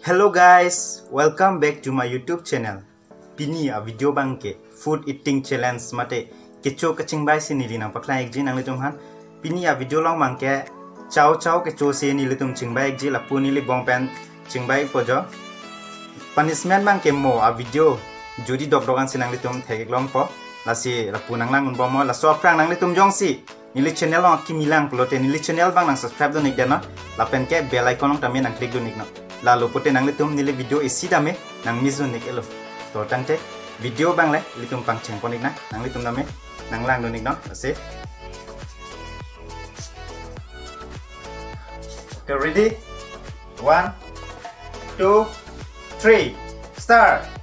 Hello guys, welcome back to my YouTube channel. Pini a video bangke. Food eating challenge mate. Kecho kaching bai sini di nang pakla ekji nang litum han. Pini a video long mangke chow chow kecho se ni litum chingbai ekji la puni li bong pen chingbai pojo. Punishment bangke mo a video. Judi dok dogan sinang litum thegek long po. La si la punang lang un bomo la nang litum jong si. Nili channel long ki milang plote. Nili channel bang nang subscribe do nik dena la pen ke bell icon long tamen nang click do nik no lalu pote nang litum nili video isi dame nang mizu nik elo to tangte video bang le litum pang cheng ponik na nang litum dame nang lang do nik no ase okay ready? One two three start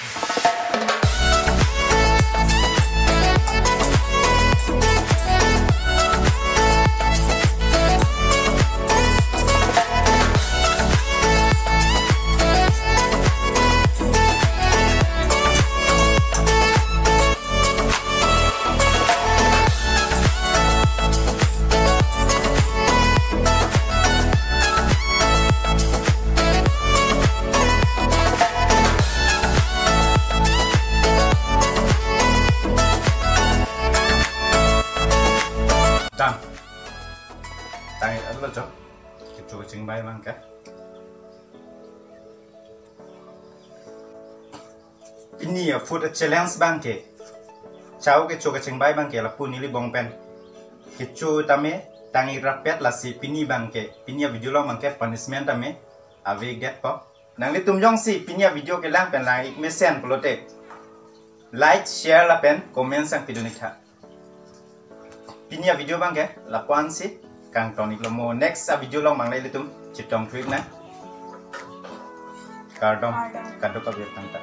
Yeah. Tay ấn vào chỗ. Cái chuột trứng bay mang cái. Ini ya food challenge bangke. Chau ke chuột trứng bay bangke la ili bong pen. Ke tame tangi rapet la si pini bangke. Pini ya video long bangke punishment tame. Ave get po. Nang li tum jong si pini ya video ke lang pen la ik mesen pelote. Like, share la pen, comment sang video ni kha. Pinya video bang ke lapuan si kang tonik lomo next sa video long mang litum chitong tweet na kardom kado ka biar tanta